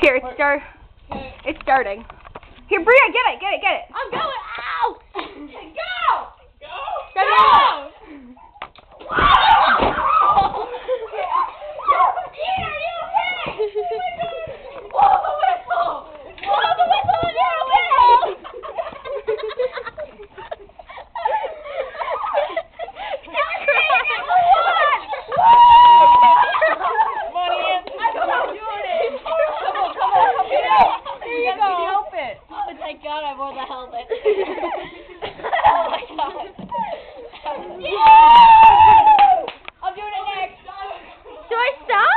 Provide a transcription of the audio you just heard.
Here, it's start. It's starting. Here, Bria, get it, get it, get it. I'm going. Ow! god, I wore the helmet. oh my god. Yeah! I'm doing it next. Do I stop?